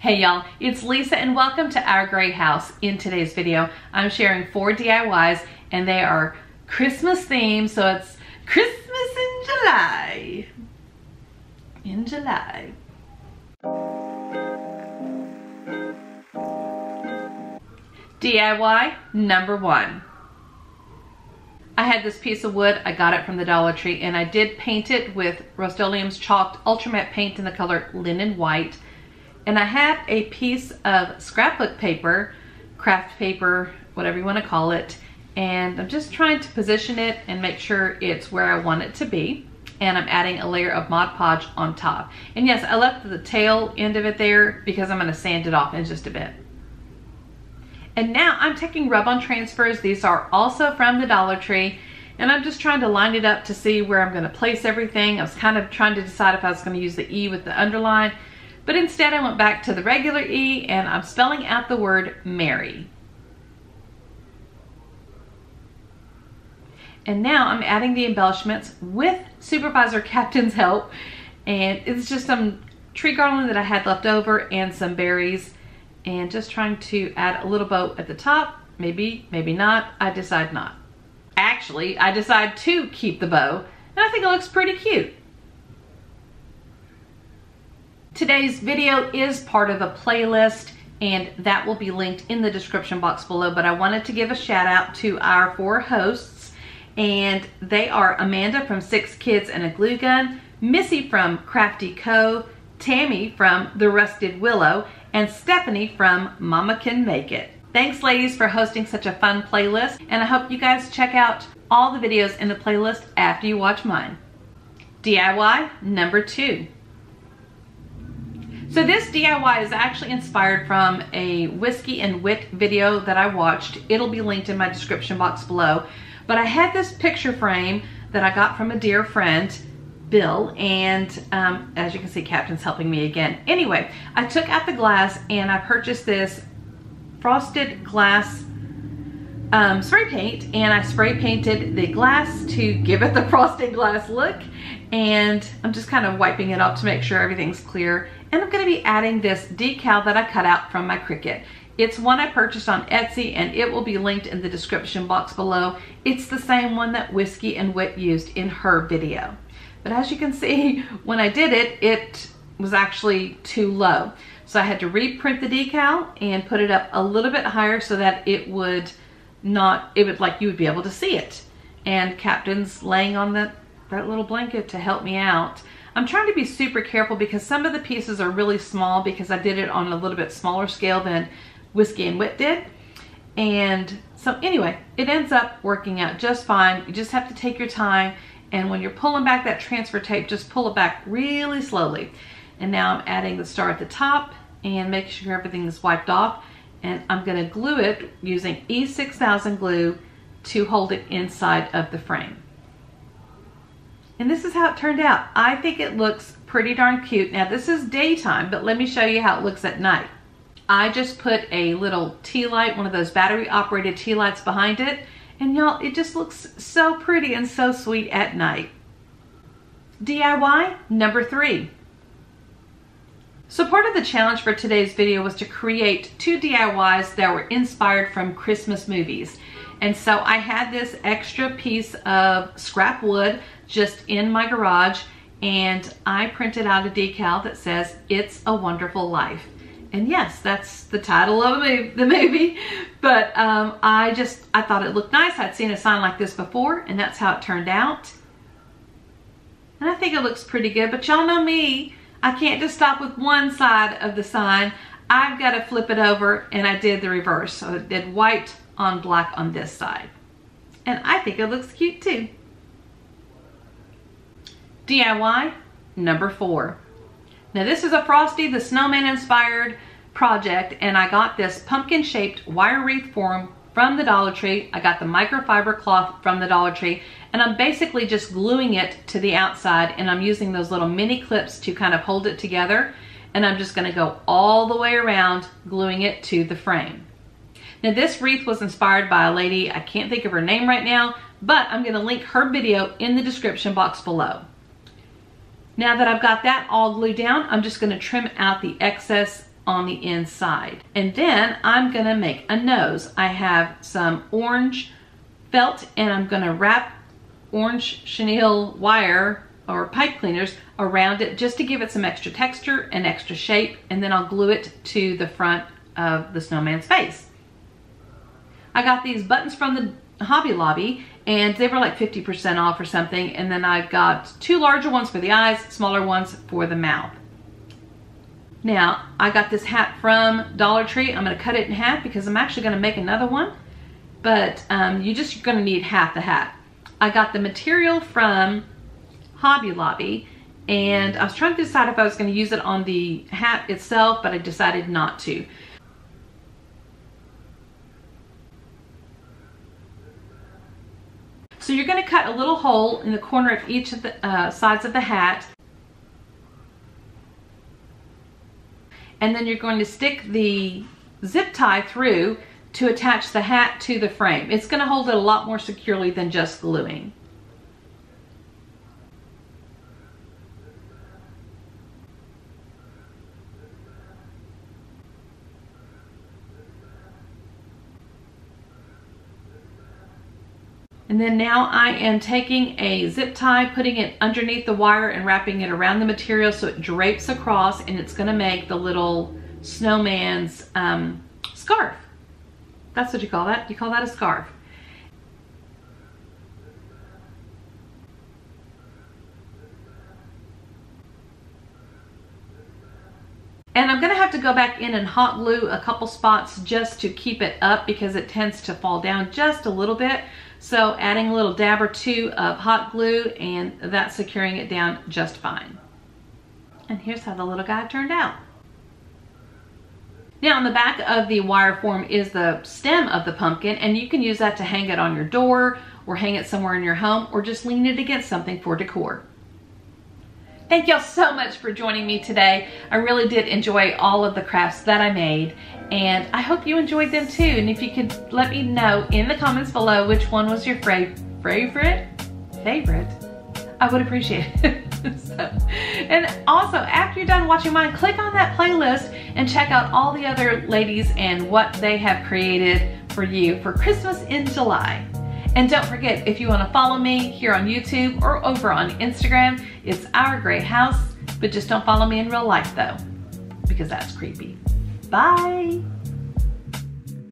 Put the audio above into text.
Hey y'all, it's Lisa and welcome to Our Gray House. In today's video, I'm sharing four DIYs and they are Christmas themed, so it's Christmas in July. In July. DIY number one. I had this piece of wood, I got it from the Dollar Tree, and I did paint it with Rust-Oleum's chalked ultra matte paint in the color linen white. And I had a piece of scrapbook paper, craft paper, whatever you want to call it, and I'm just trying to position it and make sure it's where I want it to be. And I'm adding a layer of Mod Podge on top. And yes, I left the tail end of it there because I'm going to sand it off in just a bit. And now I'm taking rub-on transfers. These are also from the Dollar Tree. And I'm just trying to line it up to see where I'm going to place everything. I was kind of trying to decide if I was going to use the E with the underline. But instead I went back to the regular E and I'm spelling out the word Mary. And now I'm adding the embellishments with Supervisor Captain's help. And it's just some tree garland that I had left over and some berries and just trying to add a little bow at the top. Maybe, maybe not. I decide not. Actually, I decide to keep the bow and I think it looks pretty cute. Today's video is part of a playlist and that will be linked in the description box below, but I wanted to give a shout out to our four hosts and they are Amanda from Six Kids and a Glue Gun, Missi from Crafty Cove, Tammy from The Rusted Willow, and Stephanie from Mama Can Make It. Thanks ladies for hosting such a fun playlist and I hope you guys check out all the videos in the playlist after you watch mine. DIY number two. So this DIY is actually inspired from a Whiskey and Whit video that I watched. It'll be linked in my description box below. But I had this picture frame that I got from a dear friend bill and um, as you can see Captain's helping me again. Anyway, I took out the glass and I purchased this frosted glass um, spray paint and I spray painted the glass to give it the frosted glass look and I'm just kind of wiping it up to make sure everything's clear and I'm going to be adding this decal that I cut out from my Cricut. It's one I purchased on Etsy and it will be linked in the description box below. It's the same one that Whiskey and Whit used in her video. But as you can see, when I did it, it was actually too low. So I had to reprint the decal and put it up a little bit higher so that it would not, it would like you would be able to see it. And Captain's laying on that, that little blanket to help me out. I'm trying to be super careful because some of the pieces are really small because I did it on a little bit smaller scale than Whiskey and Whit did. And so anyway, it ends up working out just fine. You just have to take your time and when you're pulling back that transfer tape, just pull it back really slowly. And now I'm adding the star at the top and making sure everything is wiped off. And I'm gonna glue it using E6000 glue to hold it inside of the frame. And this is how it turned out. I think it looks pretty darn cute. Now this is daytime, but let me show you how it looks at night. I just put a little tea light, one of those battery operated tea lights behind it, and y'all, it just looks so pretty and so sweet at night. DIY number three. So part of the challenge for today's video was to create two DIYs that were inspired from Christmas movies. And so I had this extra piece of scrap wood just in my garage and I printed out a decal that says, It's a Wonderful Life. And yes, that's the title of the movie. But um, I just, I thought it looked nice. I'd seen a sign like this before and that's how it turned out. And I think it looks pretty good. But y'all know me, I can't just stop with one side of the sign. I've got to flip it over and I did the reverse. So I did white on black on this side. And I think it looks cute too. DIY number four. Now this is a Frosty the Snowman inspired project and I got this pumpkin shaped wire wreath form from the Dollar Tree. I got the microfiber cloth from the Dollar Tree and I'm basically just gluing it to the outside and I'm using those little mini clips to kind of hold it together and I'm just gonna go all the way around gluing it to the frame. Now this wreath was inspired by a lady, I can't think of her name right now, but I'm gonna link her video in the description box below. Now that I've got that all glued down, I'm just gonna trim out the excess on the inside. And then I'm gonna make a nose. I have some orange felt and I'm gonna wrap orange chenille wire or pipe cleaners around it just to give it some extra texture and extra shape and then I'll glue it to the front of the snowman's face. I got these buttons from the Hobby Lobby and they were like 50% off or something and then I got two larger ones for the eyes, smaller ones for the mouth. Now, I got this hat from Dollar Tree. I'm going to cut it in half because I'm actually going to make another one. But um, you just going to need half the hat. I got the material from Hobby Lobby and I was trying to decide if I was going to use it on the hat itself, but I decided not to. So you're going to cut a little hole in the corner of each of the uh, sides of the hat. And then you're going to stick the zip tie through to attach the hat to the frame. It's going to hold it a lot more securely than just gluing. And then now I am taking a zip tie, putting it underneath the wire and wrapping it around the material so it drapes across and it's gonna make the little snowman's um, scarf. That's what you call that. You call that a scarf. And I'm gonna have to go back in and hot glue a couple spots just to keep it up because it tends to fall down just a little bit. So adding a little dab or two of hot glue and that's securing it down just fine. And here's how the little guy turned out. Now on the back of the wire form is the stem of the pumpkin and you can use that to hang it on your door or hang it somewhere in your home or just lean it against something for decor. Thank y'all so much for joining me today. I really did enjoy all of the crafts that I made and I hope you enjoyed them too. And if you could let me know in the comments below which one was your favorite, favorite, I would appreciate it. so, and also, after you're done watching mine, click on that playlist and check out all the other ladies and what they have created for you for Christmas in July. And don't forget, if you want to follow me here on YouTube or over on Instagram, it's Our Gray House, but just don't follow me in real life though, because that's creepy. Bye.